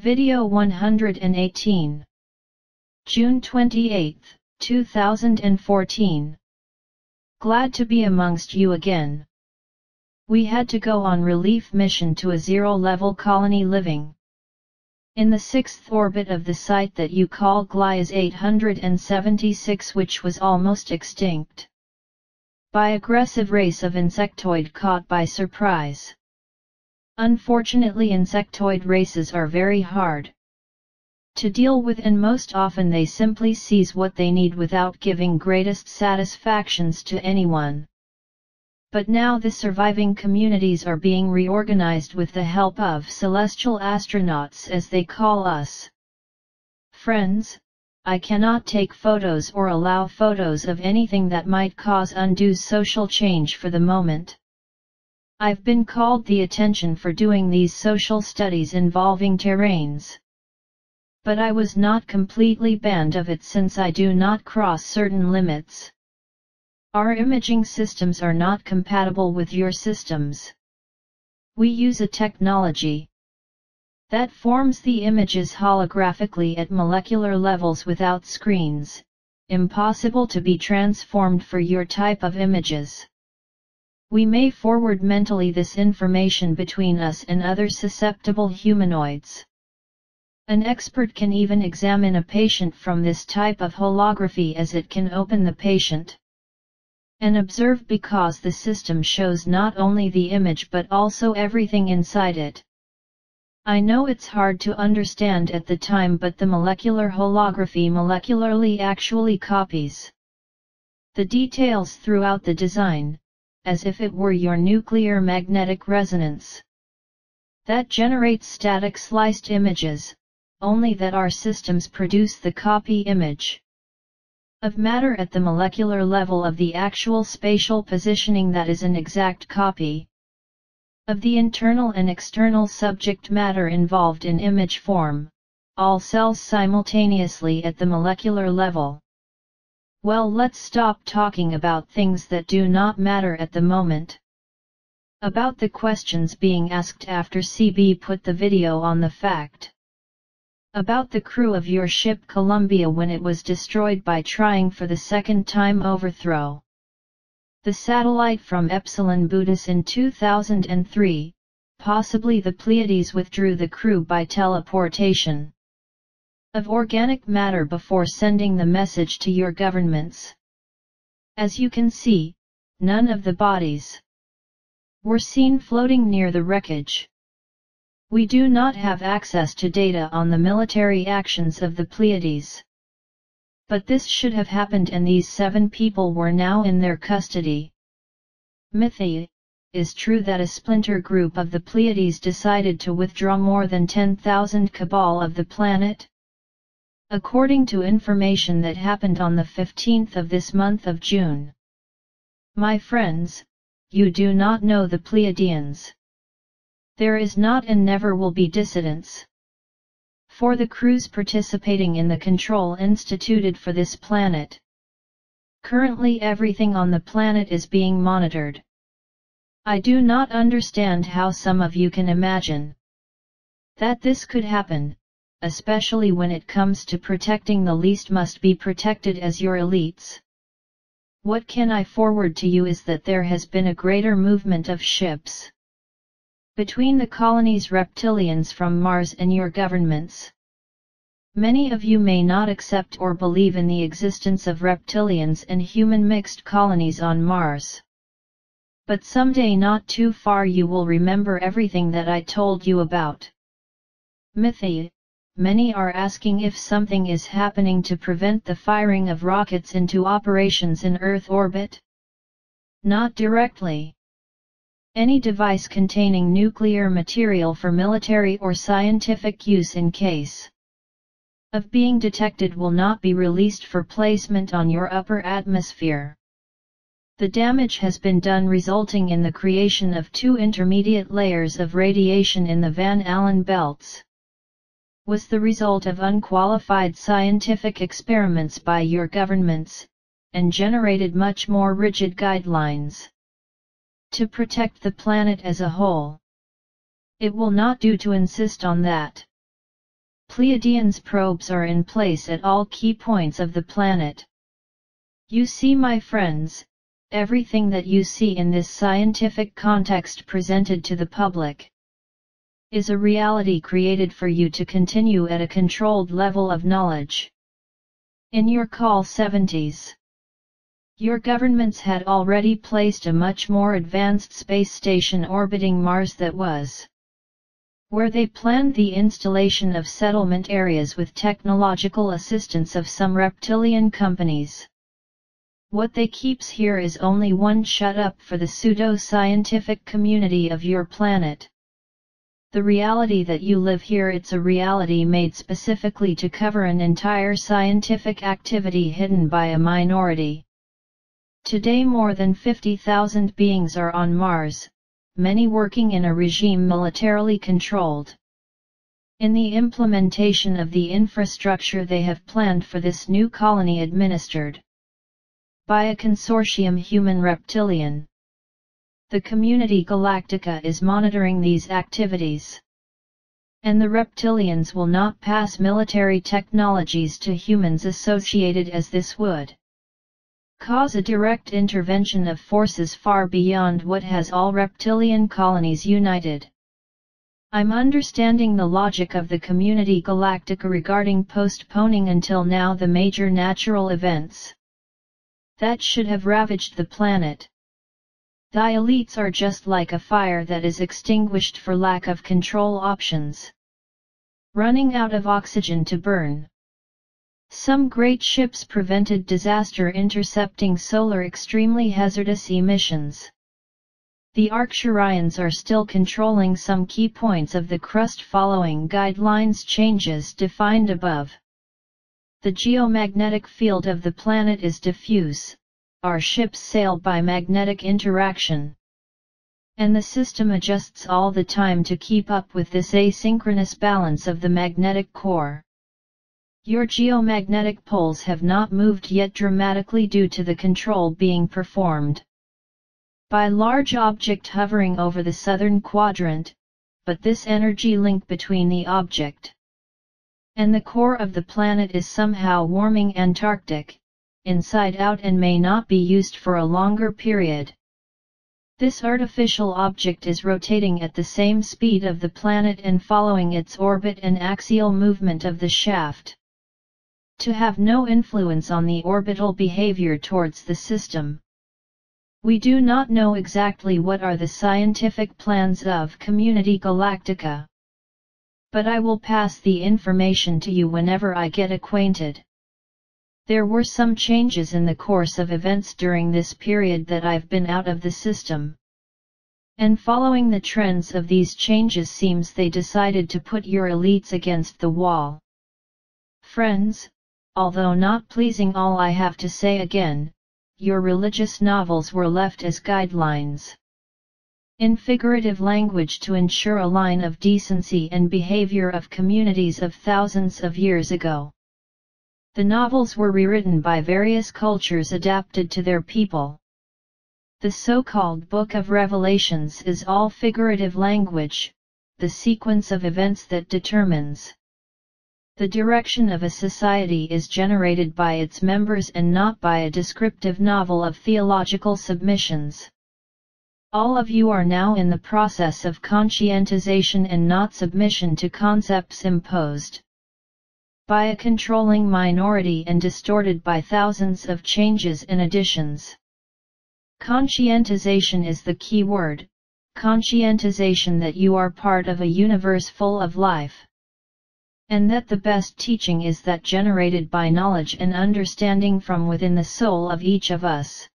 Video 118 June 28, 2014 Glad to be amongst you again. We had to go on relief mission to a zero-level colony living. In the sixth orbit of the site that you call Gliese 876 which was almost extinct. By aggressive race of insectoid caught by surprise. Unfortunately insectoid races are very hard to deal with and most often they simply seize what they need without giving greatest satisfactions to anyone. But now the surviving communities are being reorganized with the help of celestial astronauts as they call us. Friends, I cannot take photos or allow photos of anything that might cause undue social change for the moment. I've been called the attention for doing these social studies involving terrans. But I was not completely banned of it since I do not cross certain limits. Our imaging systems are not compatible with your systems. We use a technology that forms the images holographically at molecular levels without screens, impossible to be transformed for your type of images. We may forward mentally this information between us and other susceptible humanoids. An expert can even examine a patient from this type of holography as it can open the patient and observe because the system shows not only the image but also everything inside it. I know it's hard to understand at the time but the molecular holography molecularly actually copies the details throughout the design, as if it were your nuclear magnetic resonance. That generates static sliced images, only that our systems produce the copy image of matter at the molecular level of the actual spatial positioning that is an exact copy of the internal and external subject matter involved in image form, all cells simultaneously at the molecular level. Well let's stop talking about things that do not matter at the moment. About the questions being asked after CB put the video on the fact. About the crew of your ship Columbia when it was destroyed by trying for the second time overthrow. The satellite from Epsilon Bootis in 2003, possibly the Pleiades withdrew the crew by teleportation of organic matter before sending the message to your governments. As you can see, none of the bodies were seen floating near the wreckage. We do not have access to data on the military actions of the Pleiades. But this should have happened and these seven people were now in their custody. Mythi, is true that a splinter group of the Pleiades decided to withdraw more than 10,000 cabal of the planet? According to information that happened on the 15th of this month of June. My friends, you do not know the Pleiadians. There is not and never will be dissidents. For the crews participating in the control instituted for this planet. Currently everything on the planet is being monitored. I do not understand how some of you can imagine that this could happen, especially when it comes to protecting the least must be protected as your elites. What can I forward to you is that there has been a greater movement of ships between the colonies reptilians from Mars and your governments. Many of you may not accept or believe in the existence of reptilians and human mixed colonies on Mars. But someday not too far you will remember everything that I told you about. Mythi, many are asking if something is happening to prevent the firing of rockets into operations in Earth orbit? Not directly. Any device containing nuclear material for military or scientific use in case of being detected will not be released for placement on your upper atmosphere. The damage has been done resulting in the creation of two intermediate layers of radiation in the Van Allen belts was the result of unqualified scientific experiments by your governments, and generated much more rigid guidelines. To protect the planet as a whole. It will not do to insist on that. Pleiadians probes are in place at all key points of the planet. You see my friends, everything that you see in this scientific context presented to the public is a reality created for you to continue at a controlled level of knowledge. In your call 70s, your governments had already placed a much more advanced space station orbiting Mars that was where they planned the installation of settlement areas with technological assistance of some reptilian companies. What they keeps here is only one shut up for the pseudo-scientific community of your planet. The reality that you live here it's a reality made specifically to cover an entire scientific activity hidden by a minority. Today more than 50,000 beings are on Mars, many working in a regime militarily controlled. In the implementation of the infrastructure they have planned for this new colony administered by a consortium human reptilian. The community Galactica is monitoring these activities. And the reptilians will not pass military technologies to humans associated as this would cause a direct intervention of forces far beyond what has all reptilian colonies united. I'm understanding the logic of the community Galactica regarding postponing until now the major natural events that should have ravaged the planet. The elites are just like a fire that is extinguished for lack of control options. Running out of oxygen to burn. Some great ships prevented disaster intercepting solar extremely hazardous emissions. The Arcturians are still controlling some key points of the crust following guidelines changes defined above. The geomagnetic field of the planet is diffuse, our ships sail by magnetic interaction. And the system adjusts all the time to keep up with this asynchronous balance of the magnetic core. Your geomagnetic poles have not moved yet dramatically due to the control being performed by large object hovering over the southern quadrant, but this energy link between the object and the core of the planet is somehow warming Antarctic, inside out and may not be used for a longer period. This artificial object is rotating at the same speed of the planet and following its orbit and axial movement of the shaft. To have no influence on the orbital behavior towards the system. We do not know exactly what are the scientific plans of Community Galactica. But I will pass the information to you whenever I get acquainted. There were some changes in the course of events during this period that I've been out of the system. And following the trends of these changes seems they decided to put your elites against the wall. Friends, although not pleasing all I have to say again, your religious novels were left as guidelines. In figurative language to ensure a line of decency and behavior of communities of thousands of years ago. The novels were rewritten by various cultures adapted to their people. The so-called Book of Revelations is all figurative language, the sequence of events that determines the direction of a society is generated by its members and not by a descriptive novel of theological submissions. All of you are now in the process of conscientization and not submission to concepts imposed by a controlling minority and distorted by thousands of changes and additions. Conscientization is the key word, conscientization that you are part of a universe full of life. And that the best teaching is that generated by knowledge and understanding from within the soul of each of us.